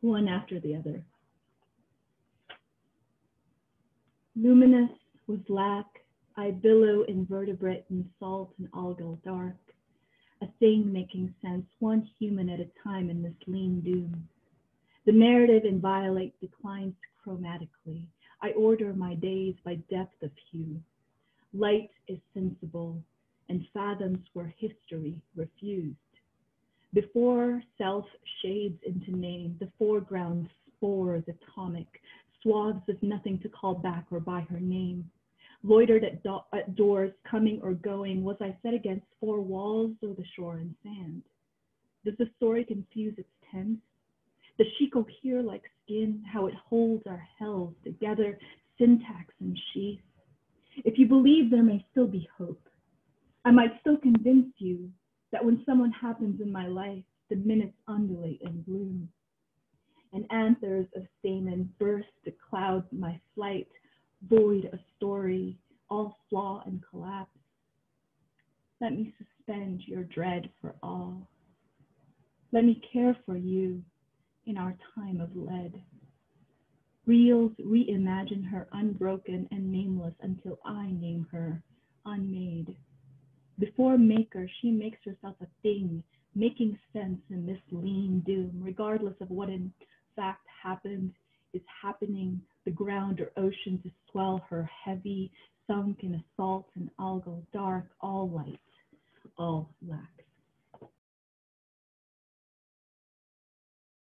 one after the other. Luminous with lack, I billow invertebrate in salt and algal dark, a thing making sense, one human at a time in this lean doom. The narrative inviolate declines chromatically. I order my days by depth of hue. Light is sensible and fathoms where history refused. Before self shades into name, the foreground spores atomic, swaths of nothing to call back or by her name. Loitered at, do at doors, coming or going, was I set against four walls or the shore and sand? Does the story confuse its tense? Does she cohere like skin, how it holds our hells together, syntax and sheath? If you believe there may still be hope, I might still convince you that when someone happens in my life, the minutes undulate and bloom. And anthers of stamen burst to cloud my flight, void of story, all flaw and collapse. Let me suspend your dread for all. Let me care for you in our time of lead. Reels reimagine her unbroken and nameless until I name her unmade. Before maker, she makes herself a thing, making sense in this lean doom, regardless of what in fact happened, is happening, the ground or ocean to swell her heavy, sunk in assault salt and algal dark, all light, all black.